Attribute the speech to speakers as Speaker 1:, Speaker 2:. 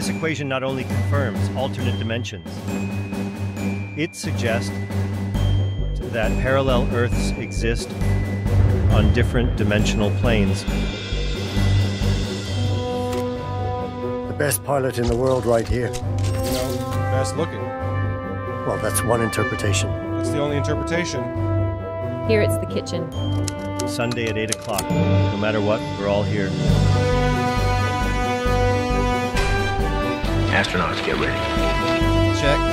Speaker 1: This equation not only confirms alternate dimensions, it suggests that parallel Earths exist on different dimensional planes.
Speaker 2: The best pilot in the world right here.
Speaker 3: You know, best looking.
Speaker 2: Well, that's one interpretation.
Speaker 3: That's the only interpretation.
Speaker 4: Here it's the kitchen.
Speaker 1: Sunday at 8 o'clock. No matter what, we're all here.
Speaker 5: Astronauts, get ready.
Speaker 3: Check.